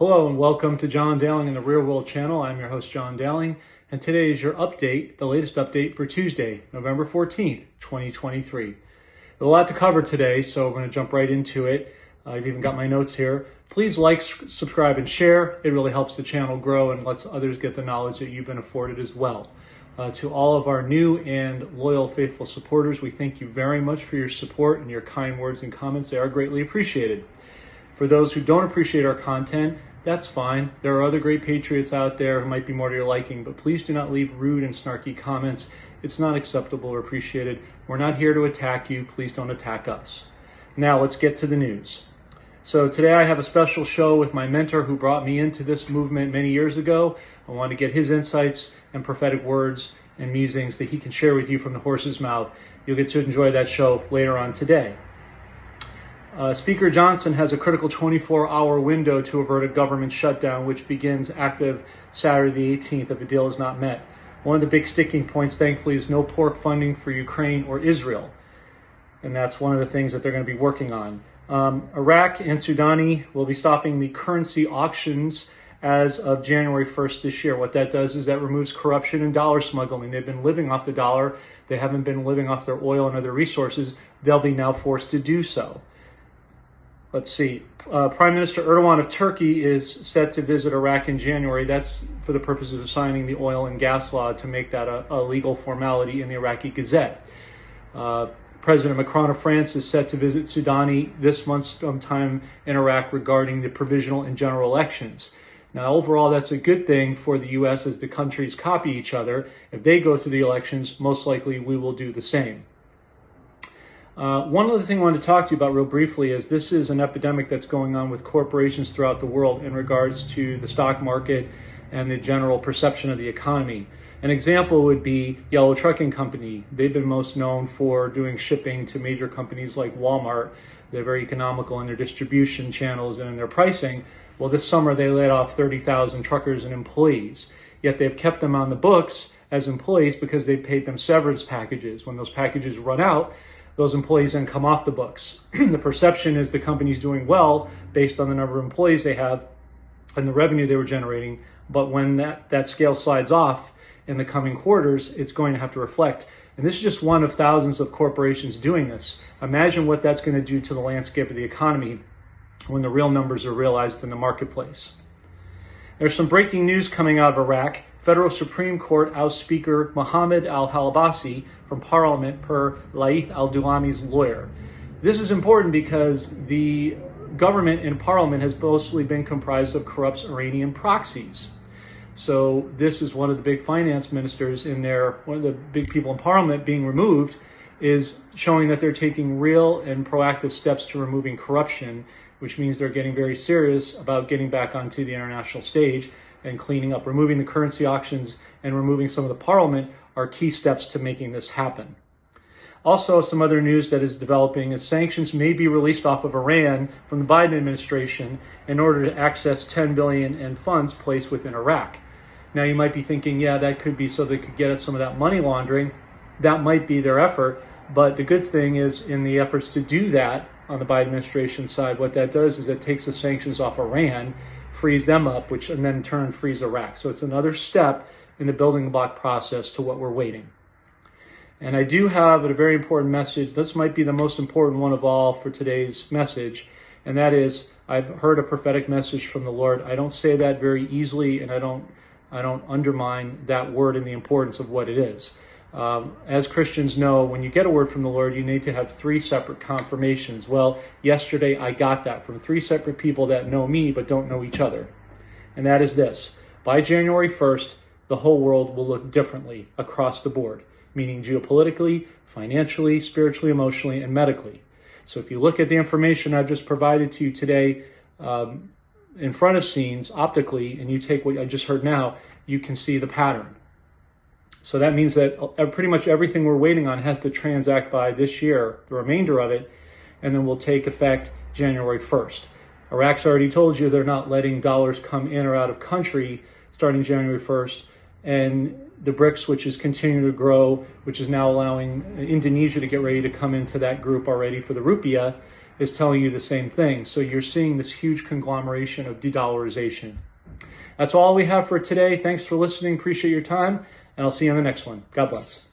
Hello and welcome to Jon Dowling in the Real World Channel. I'm your host, Jon Dowling, and today is your update, the latest update for Tuesday, November 14th, 2023. There's a lot to cover today, so we're going to jump right into it. I've even got my notes here. Please like, subscribe, and share. It really helps the channel grow and lets others get the knowledge that you've been afforded as well. Uh, to all of our new and loyal, faithful supporters, we thank you very much for your support and your kind words and comments. They are greatly appreciated. For those who don't appreciate our content, that's fine. There are other great patriots out there who might be more to your liking, but please do not leave rude and snarky comments. It's not acceptable or appreciated. We're not here to attack you. Please don't attack us. Now let's get to the news. So today I have a special show with my mentor who brought me into this movement many years ago. I want to get his insights and prophetic words and musings that he can share with you from the horse's mouth. You'll get to enjoy that show later on today. Uh, Speaker Johnson has a critical 24 hour window to avert a government shutdown, which begins active Saturday the 18th if a deal is not met. One of the big sticking points, thankfully, is no pork funding for Ukraine or Israel. And that's one of the things that they're going to be working on. Um, Iraq and Sudani will be stopping the currency auctions as of January 1st this year. What that does is that removes corruption and dollar smuggling. They've been living off the dollar. They haven't been living off their oil and other resources. They'll be now forced to do so. Let's see. Uh, Prime Minister Erdogan of Turkey is set to visit Iraq in January. That's for the purposes of signing the oil and gas law to make that a, a legal formality in the Iraqi Gazette. Uh, President Macron of France is set to visit Sudani this month sometime in Iraq regarding the provisional and general elections. Now, overall, that's a good thing for the U.S. as the countries copy each other. If they go through the elections, most likely we will do the same. Uh, one other thing I wanted to talk to you about real briefly is this is an epidemic that's going on with corporations throughout the world in regards to the stock market and the general perception of the economy. An example would be Yellow Trucking Company. They've been most known for doing shipping to major companies like Walmart. They're very economical in their distribution channels and in their pricing. Well, this summer they laid off 30,000 truckers and employees. Yet they've kept them on the books as employees because they paid them severance packages. When those packages run out, those employees then come off the books. the perception is the company's doing well based on the number of employees they have and the revenue they were generating. But when that, that scale slides off, in the coming quarters, it's going to have to reflect. And this is just one of thousands of corporations doing this. Imagine what that's going to do to the landscape of the economy when the real numbers are realized in the marketplace. There's some breaking news coming out of Iraq. Federal Supreme Court oust Speaker Mohammed al Halbousi from Parliament per Laith al Dulaimi's lawyer. This is important because the government in Parliament has mostly been comprised of corrupt Iranian proxies. So this is one of the big finance ministers in there, one of the big people in parliament being removed is showing that they're taking real and proactive steps to removing corruption, which means they're getting very serious about getting back onto the international stage and cleaning up. Removing the currency auctions and removing some of the parliament are key steps to making this happen. Also, some other news that is developing is sanctions may be released off of Iran from the Biden administration in order to access 10 billion in funds placed within Iraq. Now you might be thinking, yeah, that could be so they could get at some of that money laundering. That might be their effort. But the good thing is in the efforts to do that on the Biden administration side, what that does is it takes the sanctions off Iran, frees them up, which and then in turn frees Iraq. So it's another step in the building block process to what we're waiting. And I do have a very important message. This might be the most important one of all for today's message. And that is, I've heard a prophetic message from the Lord. I don't say that very easily and I don't I don't undermine that word and the importance of what it is. Um, as Christians know, when you get a word from the Lord, you need to have three separate confirmations. Well, yesterday I got that from three separate people that know me but don't know each other. And that is this by January 1st, the whole world will look differently across the board, meaning geopolitically, financially, spiritually, emotionally, and medically. So if you look at the information I've just provided to you today, um, in front of scenes optically and you take what I just heard now, you can see the pattern. So that means that uh, pretty much everything we're waiting on has to transact by this year, the remainder of it, and then will take effect January 1st. Iraq's already told you they're not letting dollars come in or out of country starting January 1st. And the BRICS, which is continuing to grow, which is now allowing uh, Indonesia to get ready to come into that group already for the rupiah, is telling you the same thing. So you're seeing this huge conglomeration of de dollarization. That's all we have for today. Thanks for listening. Appreciate your time and I'll see you on the next one. God bless.